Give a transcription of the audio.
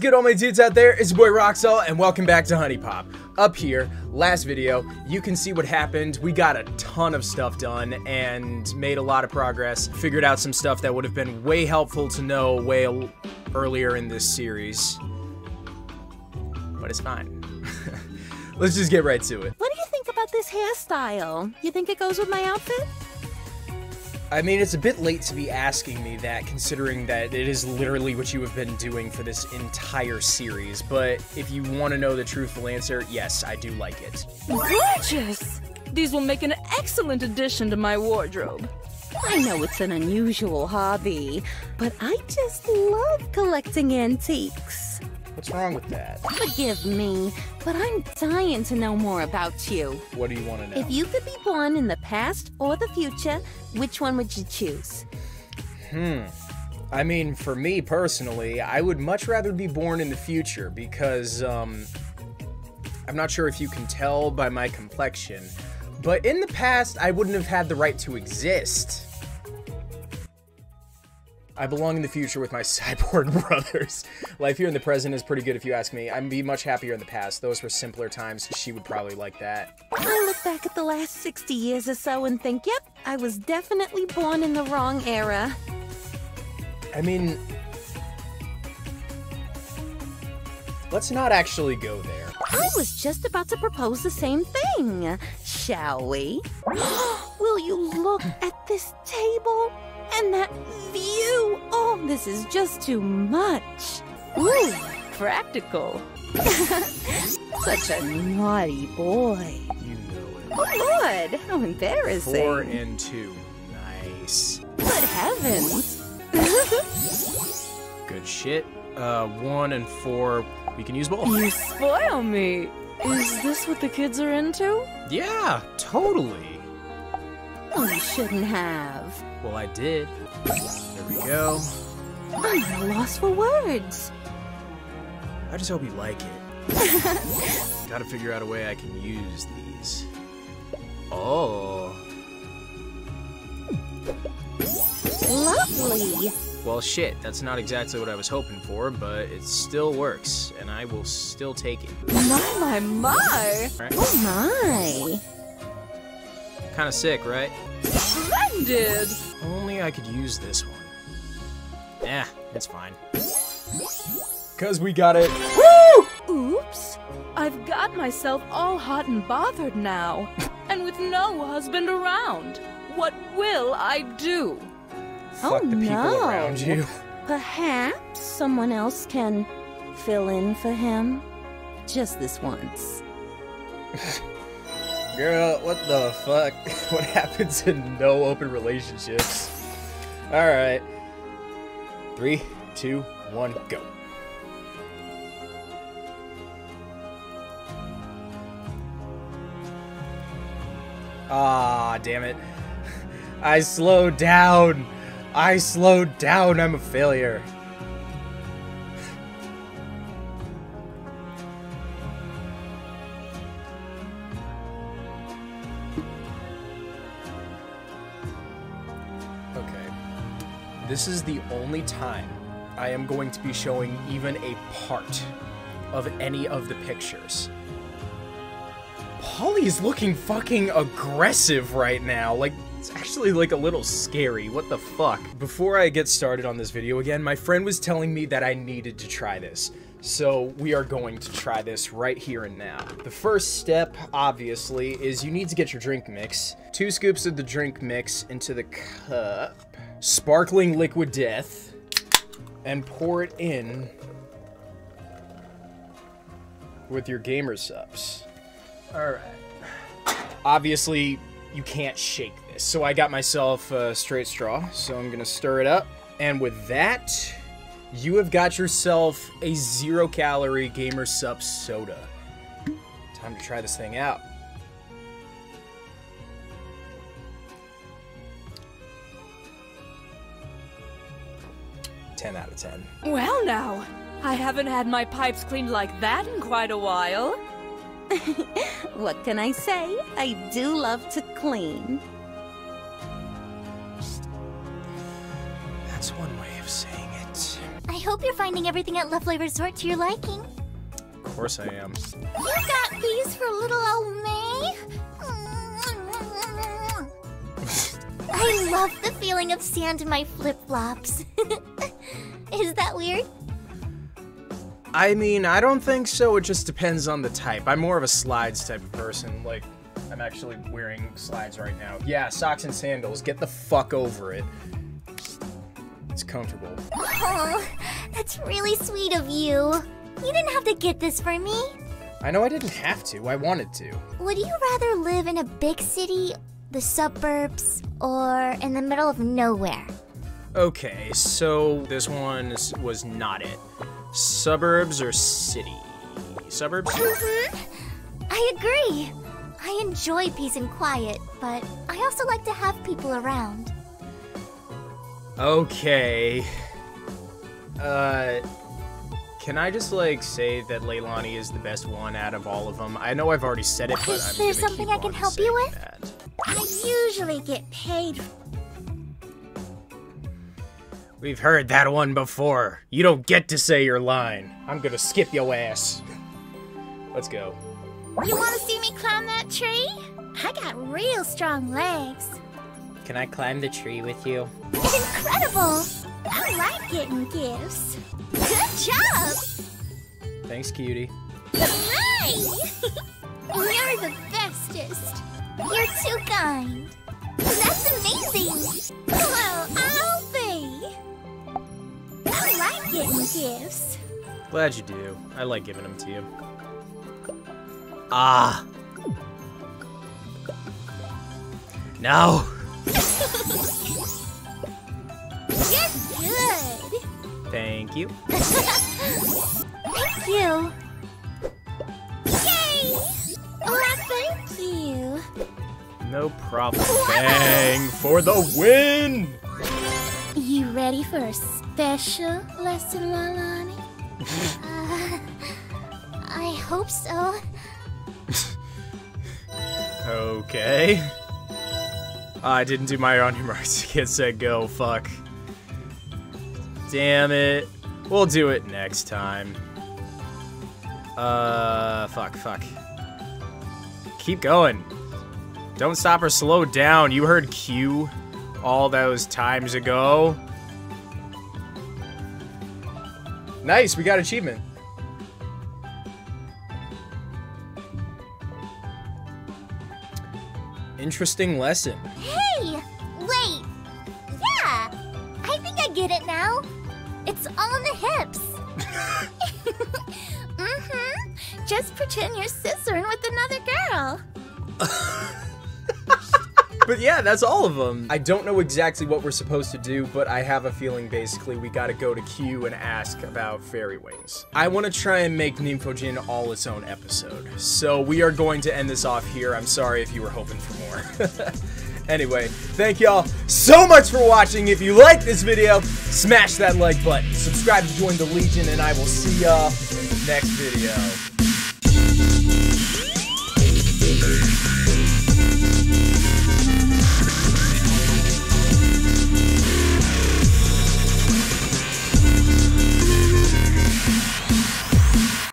good, all my dudes out there? It's your boy Roxalt, and welcome back to HuniePop. Up here, last video, you can see what happened. We got a ton of stuff done and made a lot of progress. Figured out some stuff that would have been way helpful to know way earlier in this series. But it's fine. Let's just get right to it. What do you think about this hairstyle? You think it goes with my outfit? I mean, it's a bit late to be asking me that, considering that it is literally what you have been doing for this entire series. But if you want to know the truthful answer, yes, I do like it. Gorgeous! These will make an excellent addition to my wardrobe. I know it's an unusual hobby, but I just love collecting antiques. What's wrong with that? Forgive me, but I'm dying to know more about you. What do you want to know? If you could be born in the past or the future, which one would you choose? Hmm. I mean, for me personally, I would much rather be born in the future because, um, I'm not sure if you can tell by my complexion, but in the past, I wouldn't have had the right to exist. I belong in the future with my cyborg brothers. Life here in the present is pretty good if you ask me. I'd be much happier in the past. Those were simpler times. She would probably like that. I look back at the last 60 years or so and think, yep, I was definitely born in the wrong era. I mean, let's not actually go there. I was just about to propose the same thing. Shall we? Will you look at this is just too much. Ooh, practical. Such a naughty boy. You know it. Oh, Lord, how embarrassing. Four and two. Nice. Good heavens. Good shit. Uh, one and four. We can use both. You spoil me. Is this what the kids are into? Yeah, totally. Oh, you shouldn't have. Well, I did. There we go. I'm at a loss for words. I just hope you like it. Gotta figure out a way I can use these. Oh. Lovely. Well, shit, that's not exactly what I was hoping for, but it still works, and I will still take it. My, my, my! Right? Oh my. Kinda sick, right? Splendid! Only I could use this one. Yeah, it's fine. Cause we got it. Woo! Oops. I've got myself all hot and bothered now. and with no husband around. What will I do? Fuck oh, the people no. around you. Perhaps someone else can fill in for him. Just this once. Girl, what the fuck? What happens in no open relationships? Alright. Three, two, one, go. Ah, damn it. I slowed down. I slowed down. I'm a failure. This is the only time I am going to be showing even a part of any of the pictures. Polly is looking fucking aggressive right now. Like, it's actually like a little scary. What the fuck? Before I get started on this video again, my friend was telling me that I needed to try this. So we are going to try this right here and now. The first step, obviously, is you need to get your drink mix. Two scoops of the drink mix into the cup. Sparkling liquid death. And pour it in with your Gamersupps. Alright. Obviously, you can't shake this. So I got myself a straight straw. So I'm gonna stir it up. And with that, you have got yourself a zero calorie gamer sup soda. Time to try this thing out. Ten out of ten. Well, now, I haven't had my pipes cleaned like that in quite a while. What can I say? I do love to clean. That's one way of saying it. I hope you're finding everything at Lovely Resort to your liking. Of course I am. You got these for little old me? I love the feeling of sand in my flip-flops. Is that weird? I mean, I don't think so. It just depends on the type. I'm more of a slides type of person. Like, I'm actually wearing slides right now. Yeah, socks and sandals. Get the fuck over it. It's comfortable. Oh, that's really sweet of you. You didn't have to get this for me. I know I didn't have to. I wanted to. Would you rather live in a big city, the suburbs, or in the middle of nowhere? Okay, so this one was not it. Suburbs or city? Suburbs? Mm-hmm. I agree. I enjoy peace and quiet, but I also like to have people around. Okay. Uh, can I just like say that Lailani is the best one out of all of them? I know I've already said it, but Is I'm there something I can help you with? that. I usually get paid. We've heard that one before. You don't get to say your line. I'm gonna skip your ass. Let's go. You want to see me climb that tree? I got real strong legs. Can I climb the tree with you? Incredible! I like getting gifts. Good job! Thanks, cutie. Hooray! You're the bestest. You're too kind. That's amazing. Well, I'll be. I like getting gifts. Glad you do. I like giving them to you. Ah. No. You're good. Thank you. Thank you. Yay! Well, thank you. No problem. Bang for the win! You ready for a special lesson, Lailani? uh, I hope so. Okay. I didn't do my on your marks. Get set, go. Fuck. Damn it. We'll do it next time. Uh, fuck, fuck. Keep going. Don't stop or slow down. You heard Kyu all those times ago. Nice, we got achievement. Interesting lesson. Hey! Wait! Yeah! I think I get it now. It's all in the hips. mm-hmm. Just pretend you're scissoring with another girl. but yeah, that's all of them. I don't know exactly what we're supposed to do, but I have a feeling basically we gotta go to Kyu and ask about fairy wings. I want to try and make Nymphojinn all its own episode. So we are going to end this off here. I'm sorry if you were hoping for more. Anyway, thank y'all so much for watching. If you like this video, smash that like button. Subscribe to join the Legion, and I will see y'all in the next video.